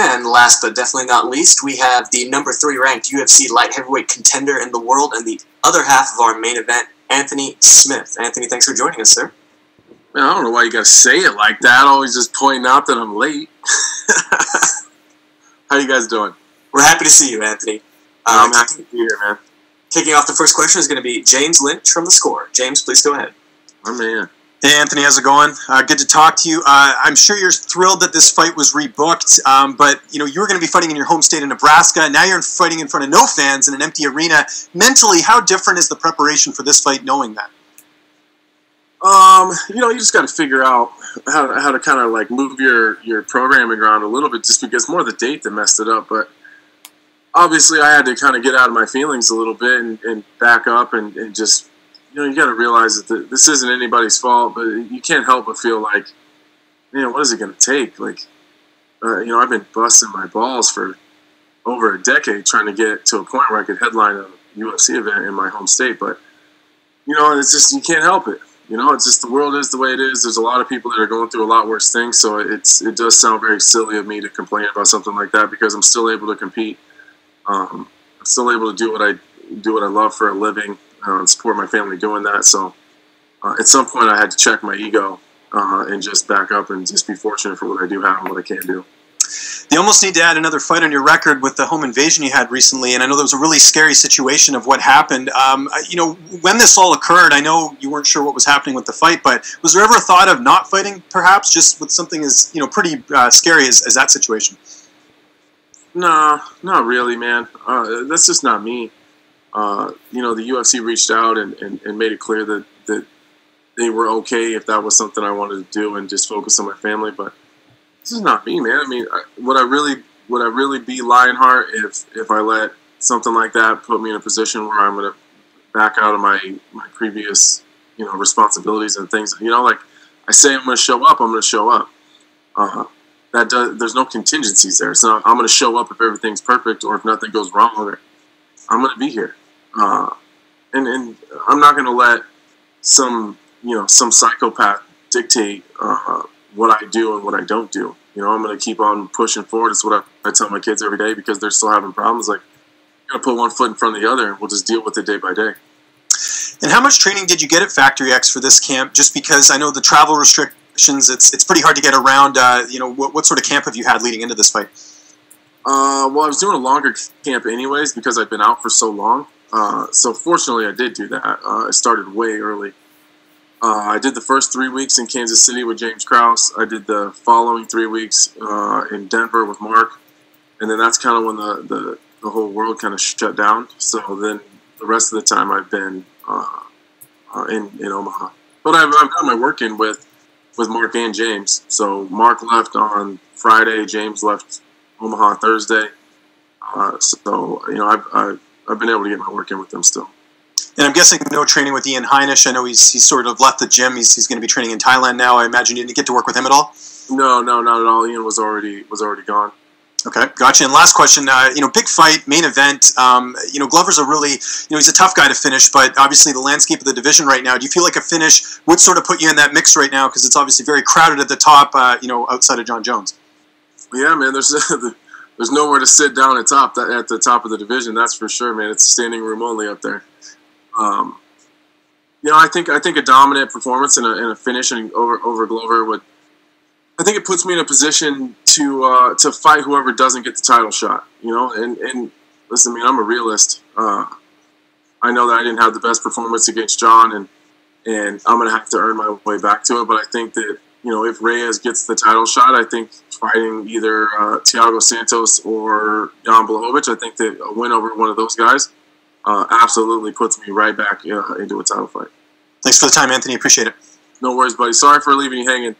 And last but definitely not least, we have the number three ranked UFC light heavyweight contender in the world and the other half of our main event, Anthony Smith. Anthony, thanks for joining us, sir. Man, I don't know why you gotta say it like that. Always just pointing out that I'm late. How you guys doing? We're happy to see you, Anthony. I'm um, happy to be here, man. Kicking off the first question is going to be James Lynch from the score. James, please go ahead. My man. Hey, Anthony, how's it going? Uh, good to talk to you. Uh, I'm sure you're thrilled that this fight was rebooked, um, but you know you were going to be fighting in your home state of Nebraska. Now you're fighting in front of no fans in an empty arena. Mentally, how different is the preparation for this fight, knowing that? Um, you know, you just got to figure out how, how to kind of like move your your programming around a little bit, just because more of the date that messed it up. But obviously, I had to kind of get out of my feelings a little bit and, and back up and, and just you know, you got to realize that the, this isn't anybody's fault, but you can't help but feel like, man, what is it going to take? Like, uh, you know, I've been busting my balls for over a decade trying to get to a point where I could headline a UFC event in my home state, but you know, it's just you can't help it. You know, it's just the world is the way it is. There's a lot of people that are going through a lot worse things, so it's it does sound very silly of me to complain about something like that because I'm still able to compete. Um, I'm still able to do what I do what I love for a living uh, and support my family doing that. So uh, at some point, I had to check my ego uh, and just back up and just be fortunate for what I do have and what I can do. You almost need to add another fight on your record with the home invasion you had recently, and I know there was a really scary situation of what happened. Um, you know, when this all occurred, I know you weren't sure what was happening with the fight, but was there ever a thought of not fighting, perhaps, just with something as you know pretty uh, scary as, as that situation? No, not really, man. Uh, that's just not me. Uh, you know, the UFC reached out and, and, and, made it clear that, that they were okay if that was something I wanted to do and just focus on my family. But this is not me, man. I mean, I, would I really would I really be Lionheart if if I let something like that put me in a position where I'm going to back out of my my previous you know responsibilities and things? You know, like I say, I'm going to show up. I'm going to show up. Uh, that does, there's no contingencies there. So I'm going to show up if everything's perfect or if nothing goes wrong. I'm going to be here. Uh, and and I'm not going to let some you know some psychopath dictate uh, what I do and what I don't do. You know, I'm going to keep on pushing forward. It's what I, I, tell my kids every day because they're still having problems. Like, you to put one foot in front of the other, and we'll just deal with it day by day. And how much training did you get at Factory X for this camp? Just because I know the travel restrictions, it's it's pretty hard to get around. Uh, you know, what, what sort of camp have you had leading into this fight? Uh, well, I was doing a longer camp anyways because I've been out for so long. Uh, so fortunately, I did do that. Uh, I started way early. Uh, I did the first three weeks in Kansas City with James Krause. I did the following three weeks uh, in Denver with Mark, and then that's kind of when the, the, the whole world kind of shut down. So then the rest of the time I've been uh, in in Omaha, but I've, I've got my work in with with Mark and James. So Mark left on Friday. James left Omaha Thursday. So you know, I've, I've, I've been able to get my work in with them still. And I'm guessing no training with Ian Heinisch. I know he's he's sort of left the gym. He's, he's going to be training in Thailand now. I imagine you didn't get to work with him at all. No, no, not at all. Ian was already was already gone. Okay, gotcha. And last question, uh, you know, big fight, main event. Um, you know, Glover's a really, you know, he's a tough guy to finish, but obviously the landscape of the division right now. Do you feel like a finish would sort of put you in that mix right now because it's obviously very crowded at the top, uh, you know, outside of Jon Jones? Yeah, man. There's there's nowhere to sit down at top at the top of the division. That's for sure, man. It's standing room only up there. Um, you know, I think I think a dominant performance and a, and a finish over over Glover would. I think it puts me in a position to uh, to fight whoever doesn't get the title shot. You know, and and listen, I mean, I'm a realist. Uh, I know that I didn't have the best performance against Jon, and and I'm gonna have to earn my way back to it. But I think that you know, if Reyes gets the title shot, I think fighting either uh, Thiago Santos or Jan Blachowicz, I think that a win over one of those guys uh, absolutely puts me right back uh, into a title fight. Thanks for the time, Anthony. Appreciate it. No worries, buddy. Sorry for leaving you hanging.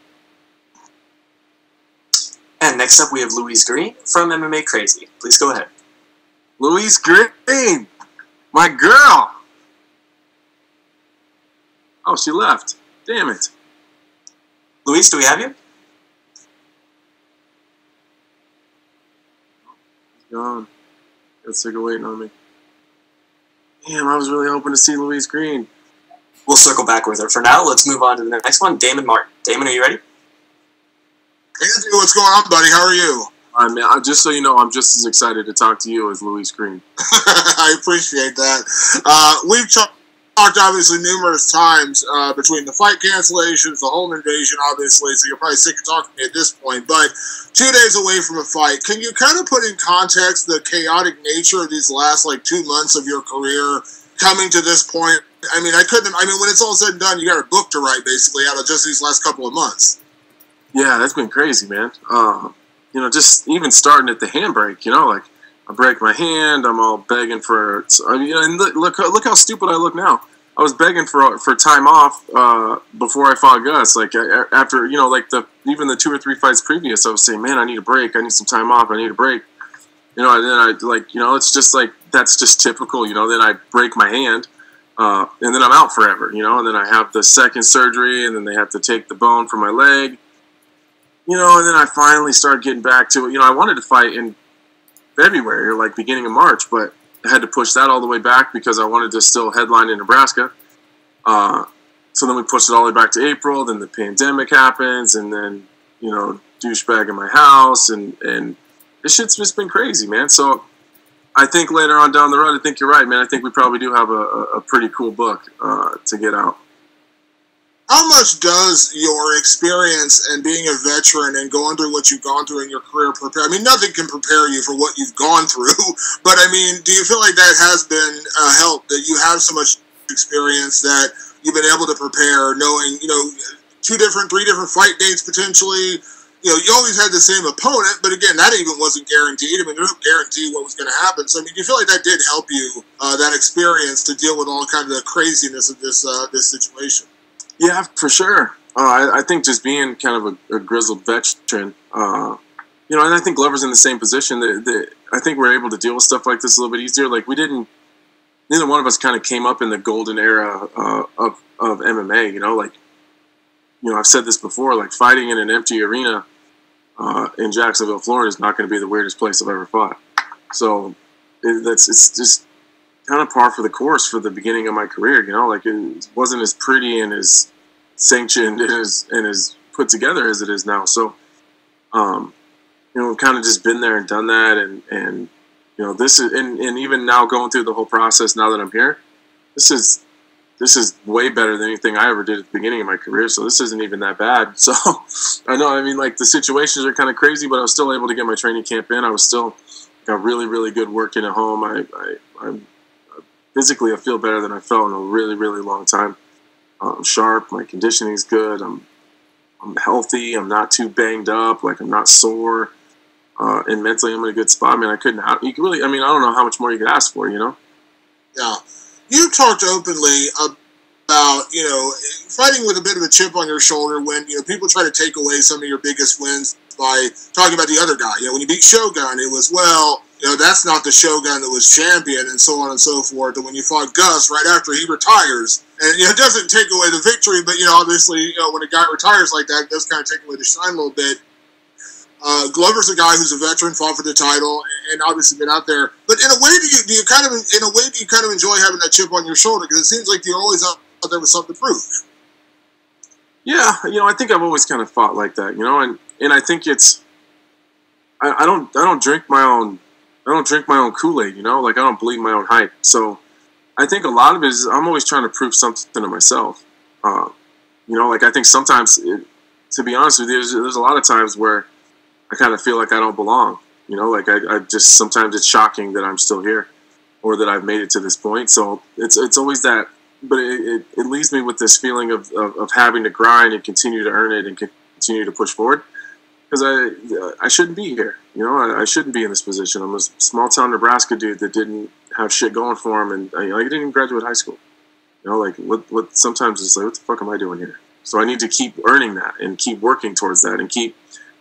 And next up, we have Louise Green from MMA Crazy. Please go ahead. Louise Green, my girl. Oh, she left. Damn it. Luis, do we have you? He's gone. Got sick of waiting on me. Damn, I was really hoping to see Louise Green. We'll circle back with her. For now, let's move on to the next one. Damon Martin. Damon, are you ready? Andrew, what's going on, buddy? How are you? I mean, I, just so you know, I'm just as excited to talk to you as Louise Green. I appreciate that. Uh, we've talked obviously numerous times uh, between the fight cancellations, the home invasion, obviously. So you're probably sick of talking to me at this point. But two days away from a fight, can you kind of put in context the chaotic nature of these last like two months of your career coming to this point? I mean, I couldn't. I mean, when it's all said and done, you got a book to write basically out of just these last couple of months. Yeah, that's been crazy, man. Uh, you know, just even starting at the handbrake, you know, like I break my hand, I'm all begging for. I mean, and look, look, look how stupid I look now. I was begging for for time off uh, before I fought Gus. Like after you know, like the even the two or three fights previous, I was saying, man, I need a break. I need some time off. I need a break. You know, and then I like you know, it's just like that's just typical. You know, then I break my hand. Uh, and then I'm out forever, you know. And then I have the second surgery, and then they have to take the bone from my leg, you know. And then I finally start getting back to it. You know, I wanted to fight in February or like beginning of March, but I had to push that all the way back because I wanted to still headline in Nebraska. Uh, so then we pushed it all the way back to April. Then the pandemic happens, and then you know douchebag in my house, and and this shit's just been crazy, man. So I think later on down the road, I think you're right, man. I think we probably do have a, a pretty cool book uh, to get out how much does your experience and being a veteran and going through what you've gone through in your career prepare? I mean, nothing can prepare you for what you've gone through, but I mean, do you feel like that has been a help that you have so much experience that you've been able to prepare, knowing you know two different, three different fight dates potentially? You know, you always had the same opponent, but again, that even wasn't guaranteed. I mean, there's no guarantee what was going to happen. So, I mean, do you feel like that did help you, uh, that experience, to deal with all kind of the craziness of this uh, this situation? Yeah, for sure. Uh, I, I, think just being kind of a, a grizzled veteran, uh, you know, and I think Glover's in the same position. That, that I think we're able to deal with stuff like this a little bit easier. Like we didn't, neither one of us kind of came up in the golden era uh, of of MMA. You know, like you know, I've said this before. Like fighting in an empty arena uh, in Jacksonville, Florida, is not going to be the weirdest place I've ever fought. So it, that's it's just kind of par for the course for the beginning of my career. You know, like it wasn't as pretty and as sanctioned and as and as put together as it is now. So, um, you know, kind of just been there and done that, and and you know, this is and, and even now going through the whole process now that I'm here, this is this is way better than anything I ever did at the beginning of my career. So this isn't even that bad. So I know, I mean, like the situations are kind of crazy, but I was still able to get my training camp in. I was still got really, really good working at home. I, I I'm physically, I feel better than I felt in a really, really long time. I'm sharp. My conditioning is good. I'm I'm healthy. I'm not too banged up. Like I'm not sore. Uh, and mentally, I'm in a good spot. I mean, I couldn't. You could really. I mean, I don't know how much more you could ask for. You know. Yeah, you talked openly about you know fighting with a bit of a chip on your shoulder when you know people try to take away some of your biggest wins by talking about the other guy. You know, when you beat Shogun, it was well you know, that's not the Shogun that was champion and so on and so forth. And when you fought Gus right after he retires, and you know, it doesn't take away the victory, but you know, obviously, you know, when a guy retires like that, it does kind of take away the shine a little bit. Uh, Glover's a guy who's a veteran, fought for the title, and obviously been out there. But in a way, do you do you kind of in a way do you kind of enjoy having that chip on your shoulder because it seems like you're always out there with something to prove. Yeah, you know, I think I've always kind of fought like that, you know, and and I think it's I, I don't I don't drink my own I don't drink my own Kool Aid, you know, like I don't believe my own hype. So I think a lot of it is I'm always trying to prove something to myself. Uh, you know, like I think sometimes, it, to be honest with you, there's, there's, a lot of times where I kind of feel like I don't belong. You know, like I, I, just sometimes it's shocking that I'm still here or that I've made it to this point. So it's it's always that, but it, it, it leaves me with this feeling of, of, of having to grind and continue to earn it and continue to push forward because I I shouldn't be here. You know, I, I, shouldn't be in this position. I'm a small town Nebraska dude that didn't have shit going for him, and I, I didn't even graduate high school. You know, like what what sometimes it's like, what the fuck am I doing here? So I need to keep earning that and keep working towards that and keep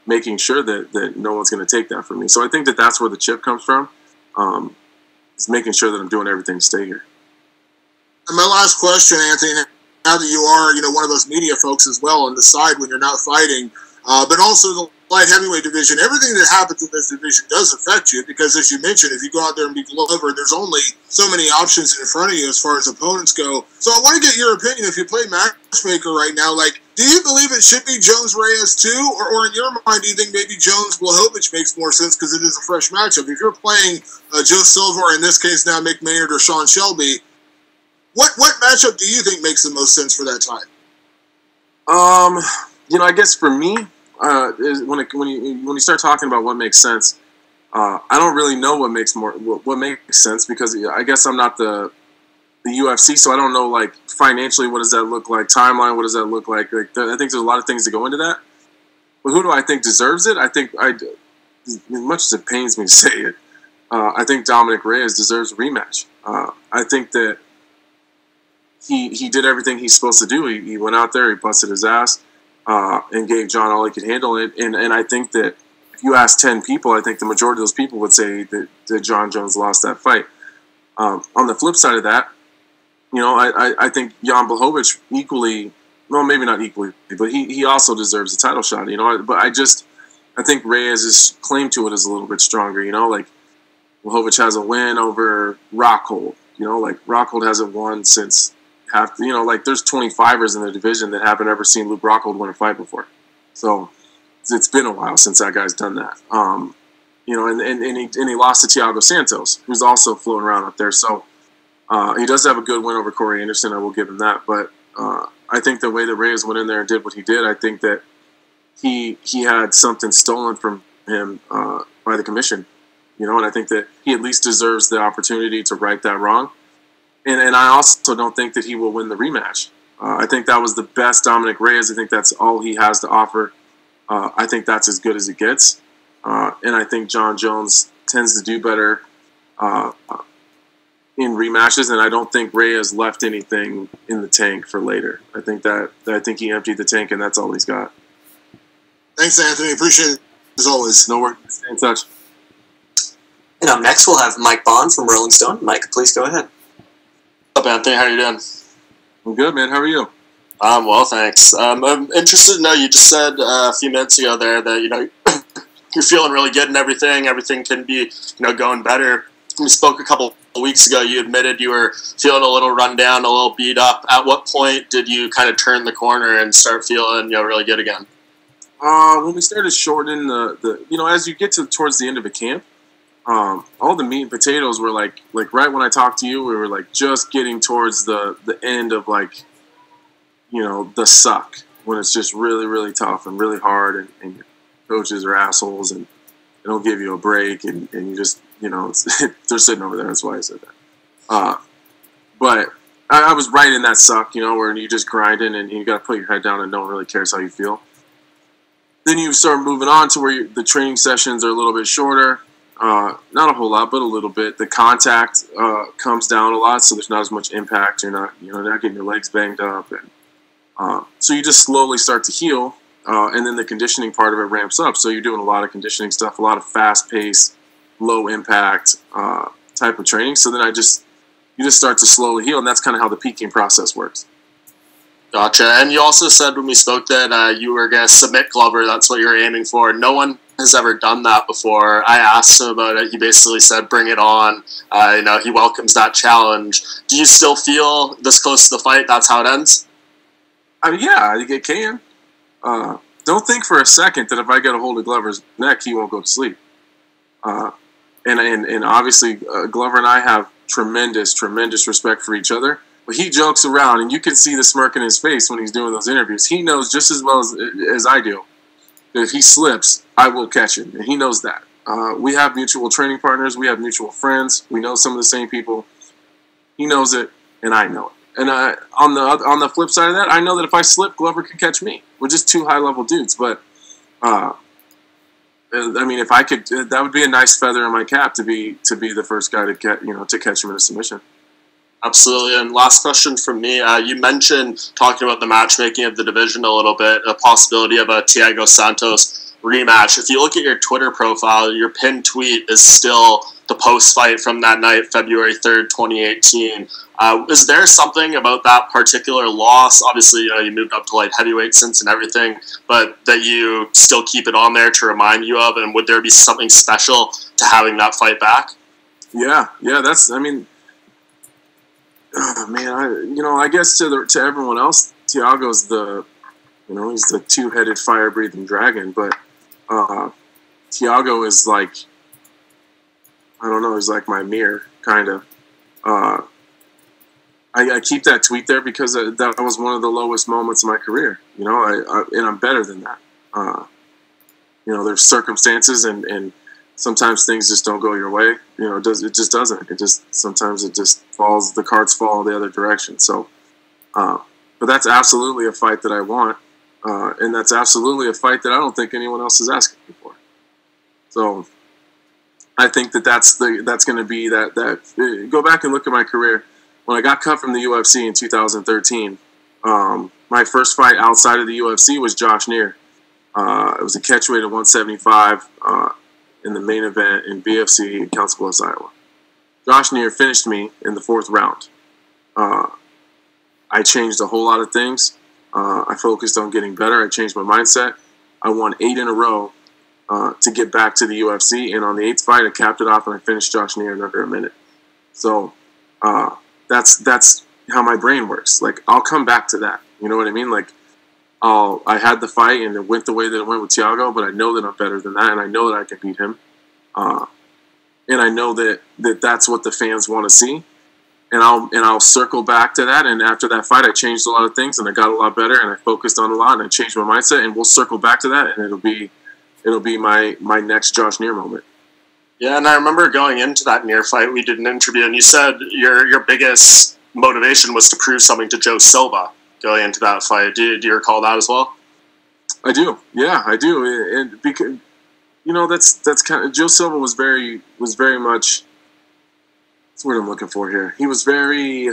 making sure that that no one's going to take that from me. So I think that that's where the chip comes from. Um, making sure that I'm doing everything to stay here. And my last question, Anthony. Now that you are, you know, one of those media folks as well on the side when you're not fighting, uh, but also the light heavyweight division, everything that happens in this division does affect you because, as you mentioned, if you go out there and beat Glover, there's only so many options in front of you as far as opponents go. So I want to get your opinion. If you play matchmaker right now, like, do you believe it should be Jones Reyes too, or, or in your mind, do you think maybe Jones Blachowicz makes more sense because it is a fresh matchup? If you're playing uh, Joe Silva, or in this case now Mick Maynard or Sean Shelby, what what matchup do you think makes the most sense for that time? Um, you know, I guess for me, uh, when it, when you when you start talking about what makes sense, uh, I don't really know what makes more what, what makes sense because I guess I'm not the the UFC, so I don't know like financially what does that look like, timeline what does that look like. Like I think there's a lot of things that go into that. But who do I think deserves it? I think I, as much as it pains me to say it, uh, I think Dominick Reyes deserves a rematch. Uh, I think that he he did everything he's supposed to do. He, he went out there, he busted his ass, uh, and gave Jon all he could handle. And, and and I think that if you ask ten people, I think the majority of those people would say that, that Jon Jones lost that fight. Um, on the flip side of that, you know, I, I, I think Jan Blachowicz equally, well, maybe not equally, but he, he also deserves a title shot, you know. But I just, I think Reyes' claim to it is a little bit stronger, you know. Like, Blachowicz has a win over Rockhold, you know, like Rockhold hasn't won since half, you know, like there's 25ers in the division that haven't ever seen Luke Rockhold win a fight before. So it's been a while since that guy's done that. Um, you know, and, and, and, he, and he lost to Thiago Santos, who's also floating around up there. So uh, he does have a good win over Corey Anderson. I will give him that. But uh, I think the way that Reyes went in there and did what he did, I think that he he had something stolen from him uh, by the commission. You know, and I think that he at least deserves the opportunity to right that wrong. And, and I also don't think that he will win the rematch. Uh, I think that was the best Dominick Reyes. I think that's all he has to offer. Uh, I think that's as good as it gets. Uh, and I think Jon Jones tends to do better uh, in rematches, and I don't think Reyes left anything in the tank for later. I think that I think he emptied the tank, and that's all he's got. Thanks, Anthony. Appreciate it as always. No worries. Stay in touch. And up next, we'll have Mike Bohn from Rolling Stone. Mike, please go ahead. Up, Anthony? How are you doing? I'm good, man. How are you? Um, well, thanks. Um, I'm interested to know. You just said uh, a few minutes ago there that you know you're feeling really good and everything. Everything can be you know going better. We spoke a couple weeks ago. You admitted you were feeling a little run down, a little beat up. At what point did you kind of turn the corner and start feeling you know really good again? Uh, when we started shortening the, the you know as you get to towards the end of a camp, um, all the meat and potatoes were like like right when I talked to you, we were like just getting towards the the end of like you know the suck when it's just really really tough and really hard and, and coaches are assholes and they don't give you a break and, and you just you know they're sitting over there that's why I said that. Uh, but I, I, was right in that suck you know where you just grinding and you got to put your head down and no one really cares how you feel. Then you start moving on to where you, the training sessions are a little bit shorter uh, not a whole lot, but a little bit. The contact uh, comes down a lot, so there's not as much impact. You're not, you know, not getting your legs banged up, and uh, so you just slowly start to heal, uh, and then the conditioning part of it ramps up. So you're doing a lot of conditioning stuff, a lot of fast pace, low impact uh, type of training. So then I just you just start to slowly heal, and that's kind of how the peaking process works. Gotcha. And you also said when we spoke that uh, you were going to submit Glover. That's what you're aiming for. No one has ever done that before. I asked him about it. He basically said, "Bring it on." Uh, you know, he welcomes that challenge. Do you still feel this close to the fight? That's how it ends. I mean, yeah, I think it can. Uh, don't think for a second that if I get a hold of Glover's neck, he won't go to sleep. Uh, and, and and obviously, uh, Glover and I have tremendous, tremendous respect for each other. But he jokes around, and you can see the smirk in his face when he's doing those interviews. He knows just as well as, as I do if he slips, I will catch him, and he knows that. Uh, we have mutual training partners. We have mutual friends. We know some of the same people. He knows it, and I know it. And uh, on the on the flip side of that, I know that if I slip, Glover can catch me. We're just two high level dudes. But uh, I mean, if I could, that would be a nice feather in my cap to be to be the first guy to get you know to catch him in a submission. Absolutely. And last question from me. Uh, you mentioned talking about the matchmaking of the division a little bit, a possibility of a Thiago Santos rematch. If you look at your Twitter profile, your pinned tweet is still the post fight from that night, February 3rd, 2018. Uh, is there something about that particular loss? Obviously, you, know, you moved up to light heavyweight since and everything, but that you still keep it on there to remind you of? And would there be something special to having that fight back? Yeah, yeah, that's, I mean, oh, man, I, you know, I guess to, the, to everyone else, Thiago's the, you know, he's the two headed fire breathing dragon, but uh, Thiago is like, I don't know, he's like my mirror, kind of. Uh, I, I, keep that tweet there because that was one of the lowest moments of my career, you know, I, I and I'm better than that. Uh, you know, there's circumstances and, and sometimes things just don't go your way. You know, it does it just doesn't. It just sometimes it just falls. The cards fall the other direction. So, uh, but that's absolutely a fight that I want, uh, and that's absolutely a fight that I don't think anyone else is asking for. So, I think that that's the that's going to be that that go back and look at my career when I got cut from the UFC in 2013. Um, my first fight outside of the UFC was Josh Neer. Uh, it was a catchweight of 175 uh, in the main event in VFC Council Bluffs, Iowa. Josh Neer finished me in the fourth round. Uh, I changed a whole lot of things. Uh, I focused on getting better. I changed my mindset. I won eight in a row uh, to get back to the UFC. And on the eighth fight, I capped it off and I finished Josh Neer in under a minute. So uh, that's that's how my brain works. Like I'll come back to that. You know what I mean? Like I'll I had the fight and it went the way that it went with Thiago, but I know that I'm better than that, and I know that I can beat him. Uh, and I know that, that that's what the fans want to see and I'll and I'll circle back to that. And after that fight, I changed a lot of things, and I got a lot better, and I focused on a lot, and I changed my mindset. And we'll circle back to that, and it'll be it'll be my my next Josh Neer moment. Yeah, and I remember going into that Neer fight, we did an interview, and you said your your biggest motivation was to prove something to Joe Silva going into that fight. Do you, do you recall that as well? I do. Yeah, I do. And because you know that's that's kind of Joe Silva was very was very much that's what I'm looking for here. He was very, he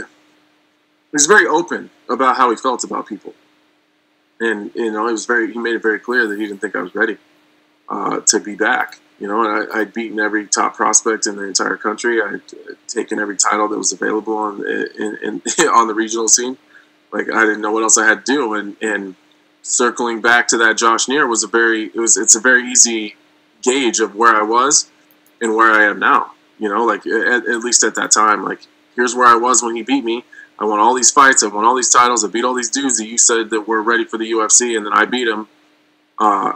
was very open about how he felt about people, and you know, he was very. He made it very clear that he didn't think I was ready uh, to be back. You know, I, would beaten every top prospect in the entire country. I'd taken every title that was available on in, in, on the regional scene. Like I didn't know what else I had to do, and and circling back to that Josh Neer was a very it was it's a very easy gauge of where I was and where I am now. You know, like at, at least at that time, like here's where I was when he beat me. I won all these fights. I won all these titles. I beat all these dudes that you said that were ready for the UFC, and then I beat him, uh,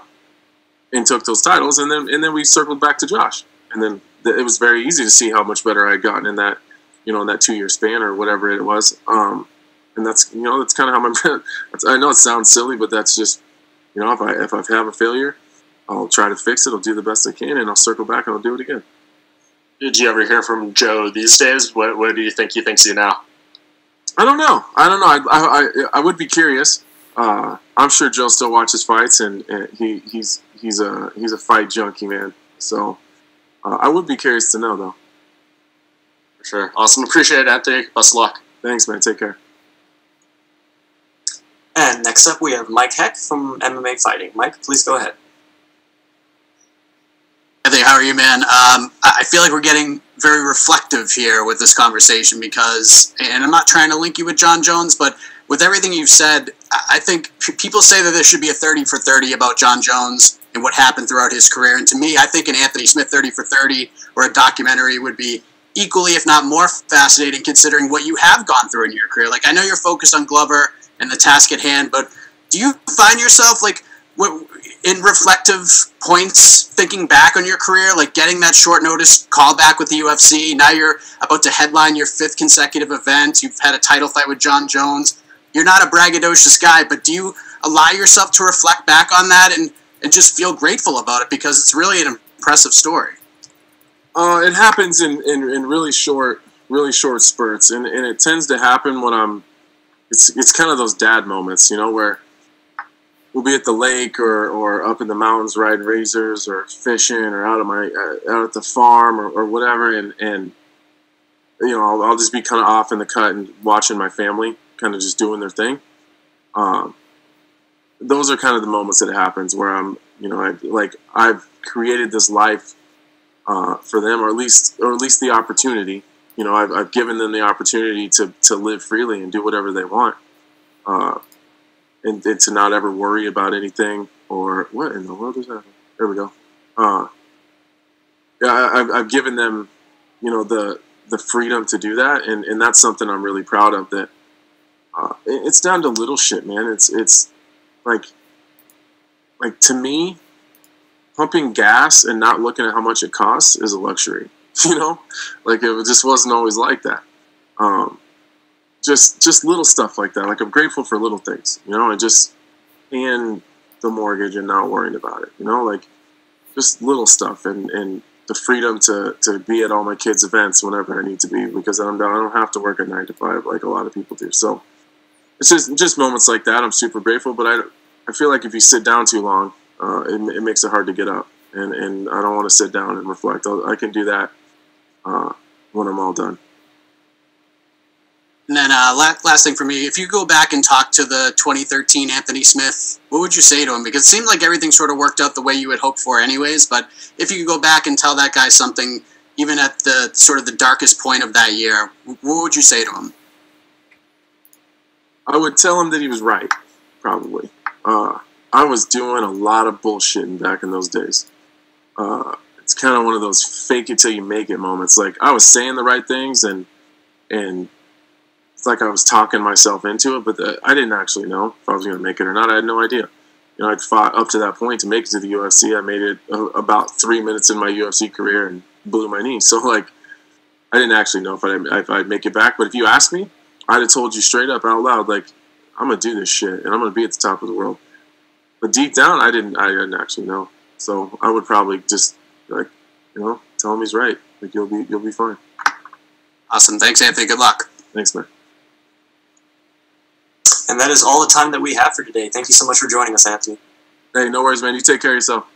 and took those titles. And then and then we circled back to Josh, and then it was very easy to see how much better I had gotten in that, you know, in that two year span or whatever it was. Um, and that's you know that's kind of how my. I know it sounds silly, but that's just you know if I if I have a failure, I'll try to fix it. I'll do the best I can, and I'll circle back and I'll do it again. Did you ever hear from Joe these days? What, what do you think he thinks of you now? I don't know. I don't know. I, I, I would be curious. Uh, I'm sure Joe still watches fights, and, and, he, he's he's a he's a fight junkie, man. So uh, I would be curious to know, though. For sure. Awesome. Appreciate it, Anthony. Best of luck. Thanks, man. Take care. And next up, we have Mike Heck from MMA Fighting. Mike, please go ahead. Anthony, how are you, man? Um, I feel like we're getting very reflective here with this conversation because, and I'm not trying to link you with Jon Jones, but with everything you've said, I think people say that there should be a 30 for 30 about Jon Jones and what happened throughout his career. And to me, I think an Anthony Smith 30 for 30 or a documentary would be equally, if not more fascinating, considering what you have gone through in your career. Like, I know you're focused on Glover and the task at hand, but do you find yourself like in reflective points, thinking back on your career, like getting that short notice call back with the UFC. Now you're about to headline your fifth consecutive event. You've had a title fight with Jon Jones. You're not a braggadocious guy, but do you allow yourself to reflect back on that and, and just feel grateful about it because it's really an impressive story? Uh, it happens in, in, in really short, really short spurts, and, and it tends to happen when I'm. It's it's kind of those dad moments, you know, where we'll be at the lake or, or up in the mountains riding razors or fishing or out of my uh, out at the farm or, or whatever and and you know I'll, I'll just be kind of off in the cut and watching my family kind of just doing their thing um, those are kind of the moments that happens where I'm you know I like I've created this life uh, for them, or at least or at least the opportunity. You know, I've, I've given them the opportunity to to live freely and do whatever they want, uh, and, and to not ever worry about anything or what in the world is that? There we go. Uh, yeah, I, I've, I've given them, you know, the the freedom to do that, and, and that's something I'm really proud of. That uh, it's down to little shit, man. It's it's like like to me, pumping gas and not looking at how much it costs is a luxury. You know, like it just wasn't always like that. Um, just just little stuff like that. Like I'm grateful for little things. You know, and just and the mortgage and not worrying about it. You know, like just little stuff and and the freedom to to be at all my kids' events whenever I need to be because I'm I don't have to work at nine to five like a lot of people do. So it's just just moments like that. I'm super grateful, but I I feel like if you sit down too long, uh, it, it makes it hard to get up, and and I don't want to sit down and reflect. I'll, I can do that uh, when I'm all done. And then uh, la- last thing for me, if you go back and talk to the 2013 Anthony Smith, what would you say to him? Because it seemed like everything sort of worked out the way you had hoped for, anyways. But if you could go back and tell that guy something, even at the sort of the darkest point of that year, what would you say to him? I would tell him that he was right, probably. Uh, I was doing a lot of bullshitting back in those days. Uh, it's kind of one of those fake it till you make it moments. Like I was saying the right things and and it's like I was talking myself into it, but the, I didn't actually know if I was going to make it or not. I had no idea. You know, I'd fought up to that point to make it to the UFC. I made it uh, about three minutes in my UFC career and blew my knee. So like, I didn't actually know if I'd, if I'd make it back. But if you asked me, I'd have told you straight up out loud, like, I'm gonna do this shit and I'm gonna be at the top of the world. But deep down, I didn't. I didn't actually know. So I would probably just like, you know, tell him he's right. Like you'll be you'll be fine. Awesome. Thanks, Anthony. Good luck. Thanks, man. And that is all the time that we have for today. Thank you so much for joining us, Anthony. Hey, no worries, man. You take care of yourself.